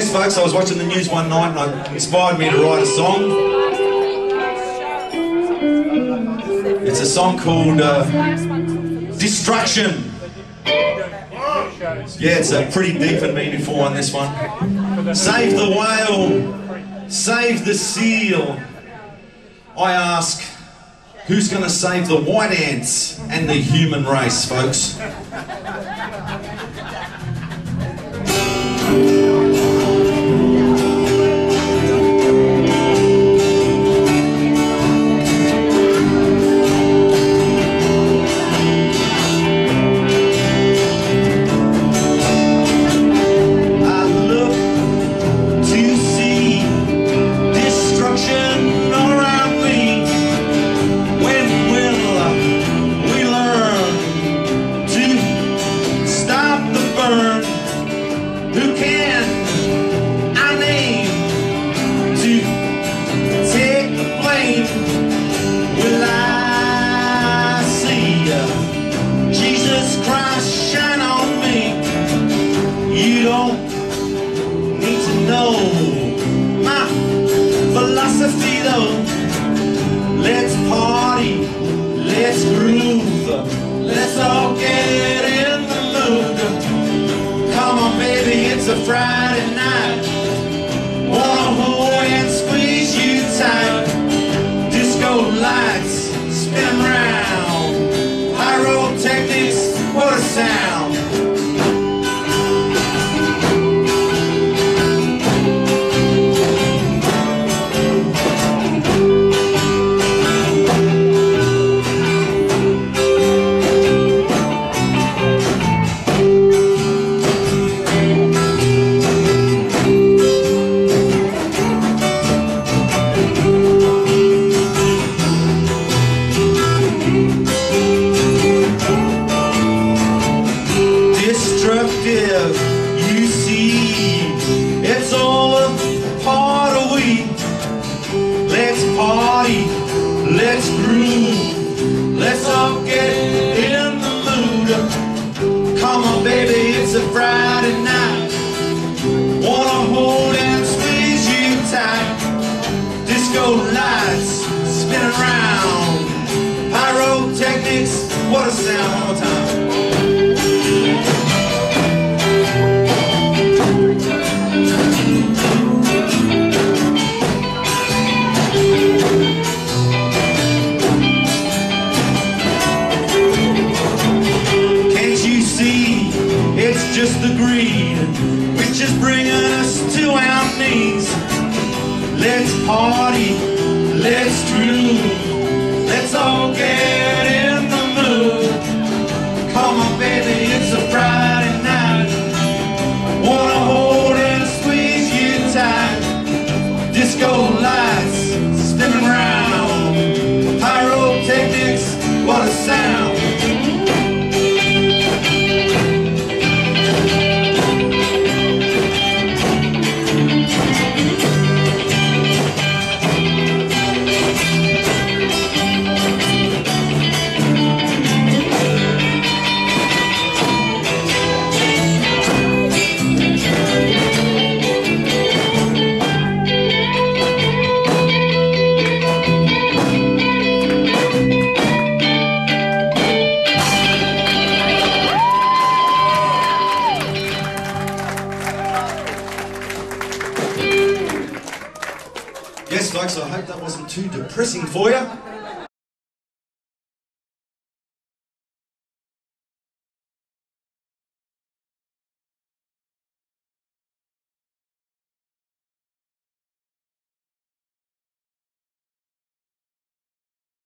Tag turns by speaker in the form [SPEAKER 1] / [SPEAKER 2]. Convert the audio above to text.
[SPEAKER 1] folks, I was watching the news one night and it inspired me to write a song. It's a song called uh, Destruction. Yeah, it's a pretty deep and meaningful one, this one. Save the whale, save the seal. I ask, who's going to save the white ants and the human race, folks? Let's party, let's groove, let's all get in the mood. Come on, baby, it's a Friday night. Party, let's groove, let's all get in the mood. Come on, baby, it's a Friday night. Wanna hold and squeeze you tight. Disco lights spinning round. Pyrotechnics, what a sound! One more time. Let's party, let's groove, let's all get folks, I hope that wasn't too depressing for you.